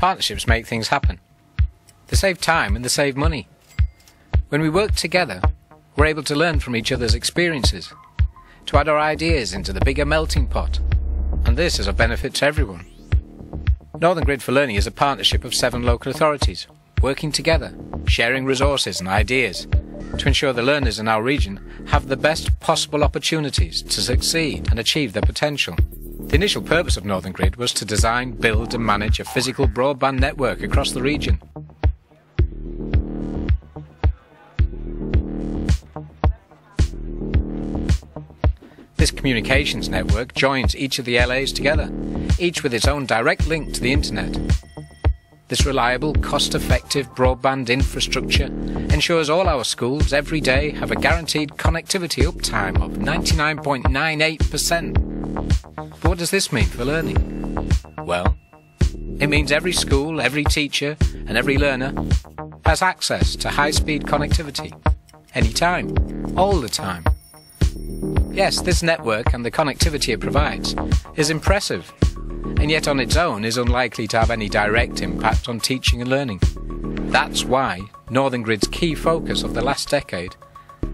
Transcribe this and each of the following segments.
Partnerships make things happen. They save time and they save money. When we work together, we're able to learn from each other's experiences, to add our ideas into the bigger melting pot, and this is a benefit to everyone. Northern Grid for Learning is a partnership of seven local authorities, working together, sharing resources and ideas to ensure the learners in our region have the best possible opportunities to succeed and achieve their potential. The initial purpose of Northern Grid was to design, build and manage a physical broadband network across the region. This communications network joins each of the LAs together, each with its own direct link to the internet. This reliable, cost-effective broadband infrastructure ensures all our schools every day have a guaranteed connectivity uptime of 99.98%. What does this mean for learning? Well, it means every school, every teacher and every learner has access to high-speed connectivity anytime, all the time. Yes, this network and the connectivity it provides is impressive, and yet on its own is unlikely to have any direct impact on teaching and learning. That's why Northern Grid's key focus of the last decade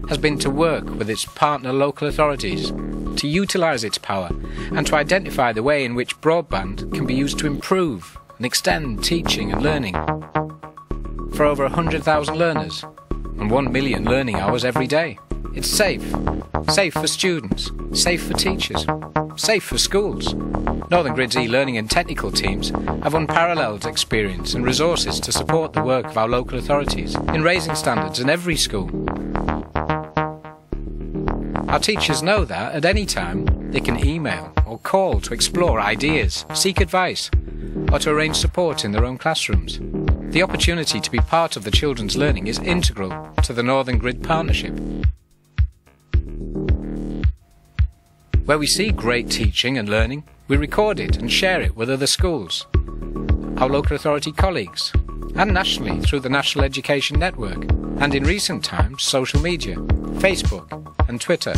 has been to work with its partner local authorities to utilise its power and to identify the way in which broadband can be used to improve and extend teaching and learning. For over 100,000 learners and 1 million learning hours every day. It's safe. Safe for students, safe for teachers, safe for schools. Northern Grid's e-learning and technical teams have unparalleled experience and resources to support the work of our local authorities in raising standards in every school. Our teachers know that at any time they can email or call to explore ideas, seek advice, or to arrange support in their own classrooms. The opportunity to be part of the children's learning is integral to the Northern Grid Partnership. Where we see great teaching and learning, we record it and share it with other schools, our local authority colleagues, and nationally through the National Education Network, and in recent times, social media, Facebook and Twitter.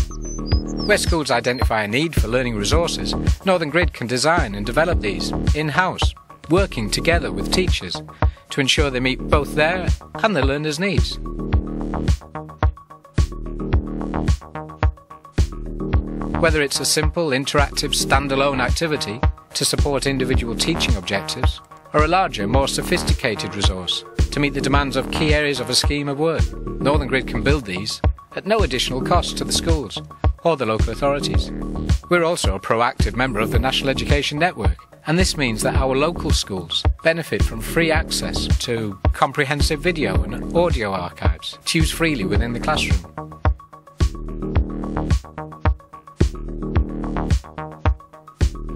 Where schools identify a need for learning resources, Northern Grid can design and develop these in-house, working together with teachers to ensure they meet both their and their learners' needs. Whether it's a simple, interactive, standalone activity to support individual teaching objectives, or a larger, more sophisticated resource to meet the demands of key areas of a scheme of work, Northern Grid can build these at no additional cost to the schools or the local authorities. We're also a proactive member of the National Education Network, and this means that our local schools benefit from free access to comprehensive video and audio archives to use freely within the classroom.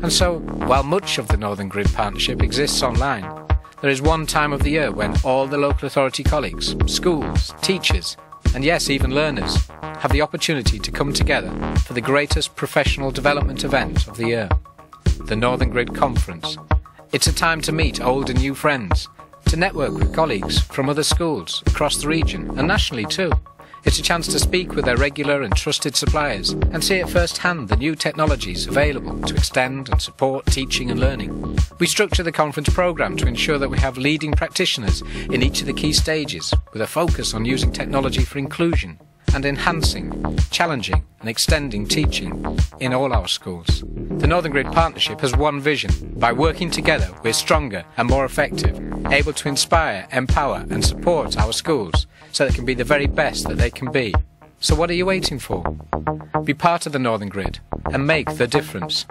And so, while much of the Northern Grid Partnership exists online, there is one time of the year when all the local authority colleagues, schools, teachers, and yes, even learners, have the opportunity to come together for the greatest professional development event of the year, the Northern Grid Conference. It's a time to meet old and new friends, to network with colleagues from other schools across the region and nationally too. It's a chance to speak with their regular and trusted suppliers and see at first hand the new technologies available to extend and support teaching and learning. We structure the conference programme to ensure that we have leading practitioners in each of the key stages with a focus on using technology for inclusion and enhancing, challenging and extending teaching in all our schools. The Northern Grid Partnership has one vision. By working together, we're stronger and more effective, able to inspire, empower and support our schools so they can be the very best that they can be. So what are you waiting for? Be part of the Northern Grid and make the difference.